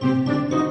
Música